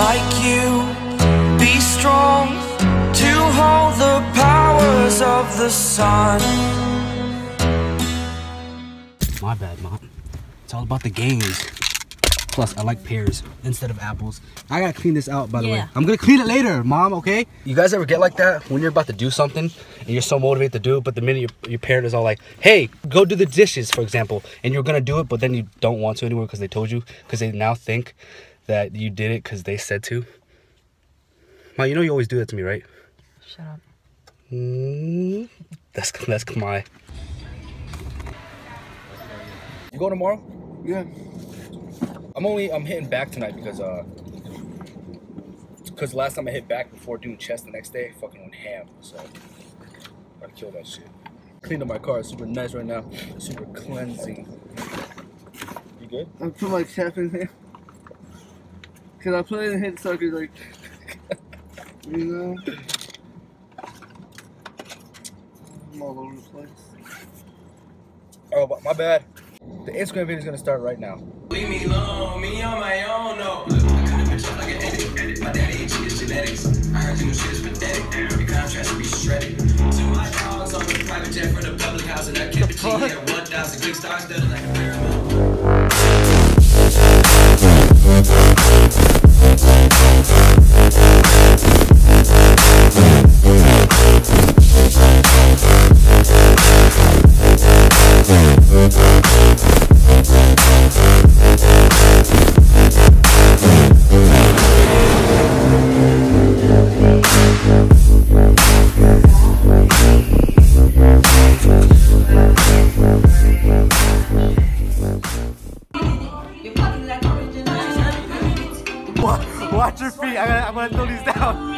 like you. Be strong to hold the powers of the sun. My bad, mom. It's all about the games. Plus, I like pears instead of apples. I gotta clean this out, by the way. Yeah. I'm gonna clean it later, mom, okay? You guys ever get like that when you're about to do something and you're so motivated to do it, but the minute your, your parent is all like, hey, go do the dishes, for example, and you're gonna do it, but then you don't want to anymore because they told you, because they now think that you did it because they said to? Ma, you know you always do that to me, right? Shut up. Mm, that's that's Kamai. You going tomorrow? Yeah. I'm only I'm hitting back tonight because uh because last time I hit back before doing chest the next day, fucking went ham. So gotta kill that shit. Cleaned up my car, it's super nice right now, super cleansing. You good? I put my cap in here. Cause I put it in hit sucker like, you know. I'm all over the place. Oh, but my bad. The Instagram video is gonna start right now. Leave me alone, me on my own, no. Look, I could've been just like an edit. My daddy ain't cheated genetics. I heard you shit is pathetic. Your contrast be shredded. To my dogs on the private jet for the public house, and I kept it G at 1,000 big stars, studded like Watch your feet. I gotta, I'm gonna throw these down.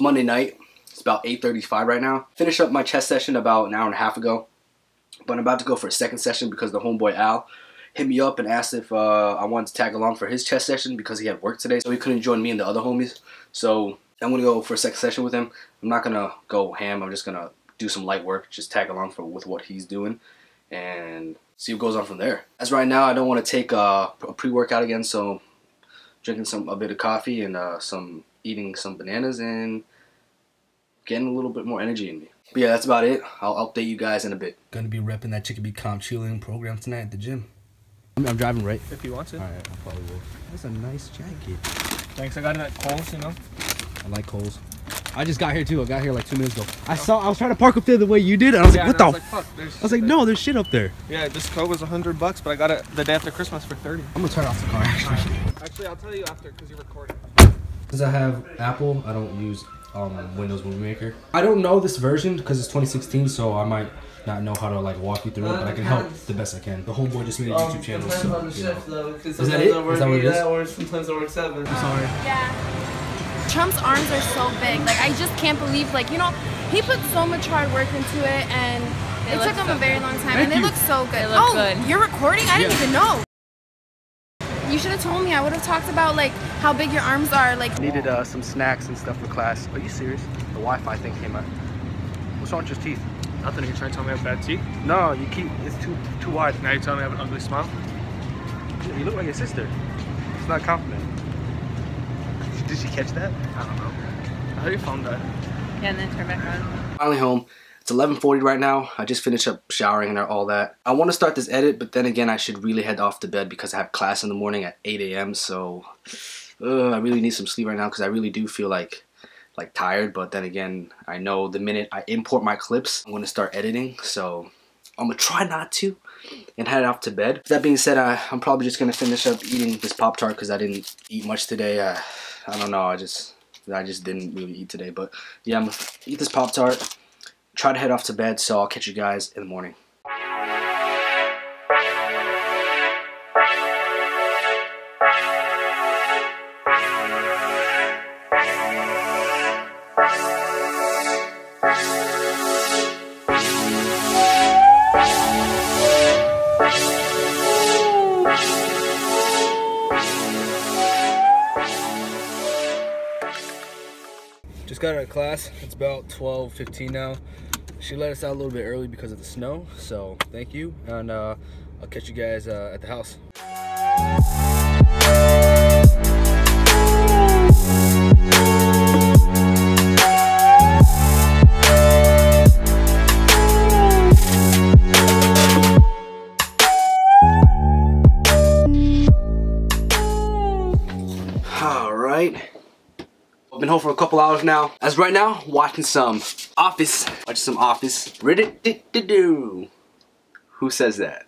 Monday night. It's about 8.35 right now. Finished up my chest session about an hour and a half ago. But I'm about to go for a second session because the homeboy Al hit me up and asked if uh, I wanted to tag along for his chest session because he had work today. So he couldn't join me and the other homies. So I'm going to go for a second session with him. I'm not going to go ham. I'm just going to do some light work. Just tag along for with what he's doing. And see what goes on from there. As right now, I don't want to take uh, a pre-workout again. So drinking some a bit of coffee and uh, some eating some bananas and getting a little bit more energy in me. But yeah, that's about it. I'll update you guys in a bit. Gonna be repping that Chickabee Comp Cheerleading program tonight at the gym. I'm, I'm driving right. If you want to. Alright, I probably will. That's a nice jacket. Thanks. I got it at Kohl's, you know. I like Kohl's. I just got here too. I got here like two minutes ago. I oh. saw. I was trying to park up there the way you did. And I was Yeah, like, and what I the? was like, fuck, there's I was like, no, there's shit up there. there. Yeah, this coat was 100 bucks, but I got it the day after Christmas for 30. I'm gonna turn off the car actually. Actually, I'll tell you after because you're recording. Because I have Apple, I don't use um, Windows Movie Maker. I don't know this version because it's 2016, so I might not know how to like walk you through it, but I can help the best I can. The homeboy just made a YouTube channel, so you know. though, because Is that it? Is that what it is? or sometimes I work seven. I'm sorry. Yeah. Trump's arms are so big. Like I just can't believe like, you know, he put so much hard work into it and it took him a very long time and they look so good. look oh, good. you're recording? I didn't even know. You should have told me. I would have talked about like how big your arms are. Like Needed uh, some snacks and stuff for class. Are you serious? The Wi-Fi thing came out. What's wrong with your teeth? Nothing. You're trying to tell me I have bad teeth. No, you keep it's too too wide. Now you're telling me I have an ugly smile. You look like your sister. It's not a compliment. Did she catch that? I don't know. I thought your phone died. Yeah, and then turn back on. Finally home. It's 11:40 right now. I just finished up showering and all that. I want to start this edit, but then again, I should really head off to bed because I have class in the morning at 8 a.m. So uh, I really need some sleep right now because I really do feel like like tired. But then again, I know the minute I import my clips, I'm gonna start editing. So I'm gonna try not to and head off to bed. That being said, I, I'm probably just gonna finish up eating this Pop Tart because I didn't eat much today. Uh, I don't know. I just I just didn't really eat today. But yeah, I'm gonna eat this Pop Tart try to head off to bed, so I'll catch you guys in the morning. just got out of class it's about 12 15 now she let us out a little bit early because of the snow, so thank you. And uh, I'll catch you guys uh, at the house. I've been home for a couple hours now. As right now, watching some Office. Watching some Office. Rid-do. Who says that?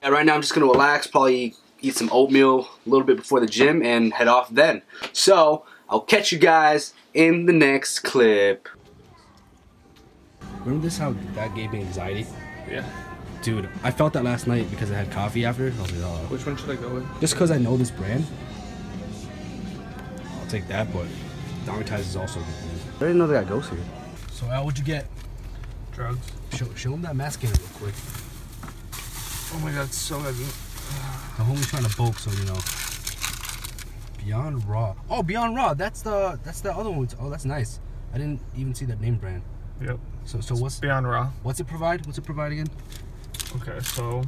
Yeah, right now I'm just gonna relax, probably eat some oatmeal a little bit before the gym and head off then. So, I'll catch you guys in the next clip. Remember this how that gave me anxiety? Yeah. Dude, I felt that last night because I had coffee after. I was like, oh. Which one should I go with? Just because I know this brand, I'll take that, but Dymatize is also good. I didn't know they got ghosts here. So Al, what'd you get? Drugs. Show, show him that mask in real quick. Oh my god, it's so heavy. The homie's trying to bulk, so you know. Beyond Raw. Oh, Beyond Raw. That's the that's the other one. Oh, that's nice. I didn't even see that name brand. Yep. So so what's Beyond Raw. what's it provide? What's it provide again? Okay, so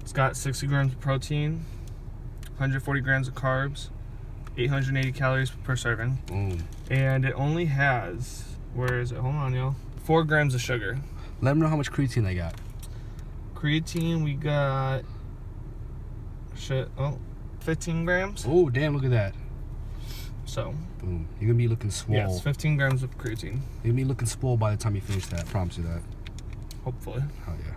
it's got 60 grams of protein, 140 grams of carbs, 880 calories per serving, Boom. and it only has where is it? Hold on, y'all. Four grams of sugar. Let them know how much creatine they got. Creatine, we got shit. Oh, 15 grams. Oh, damn! Look at that. So Boom. You're gonna be looking swole. yes, 15 grams of creatine. You're gonna be looking swole by the time you finish that. I promise you that. Hopefully. Oh yeah.